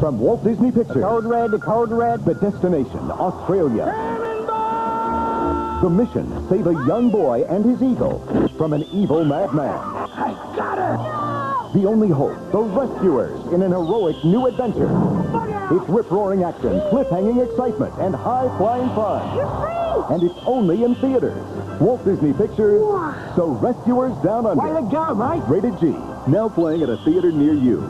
From Walt Disney Pictures. Code red, the code red. The destination, Australia. The mission, save a young boy and his eagle from an evil madman. I got it. The only hope, the rescuers in an heroic new adventure. It's rip-roaring action, cliff-hanging excitement, and high-flying fun. And it's only in theaters. Walt Disney Pictures, The Rescuers Down Under. Way to go, Mike. Rated G. Now playing at a theater near you.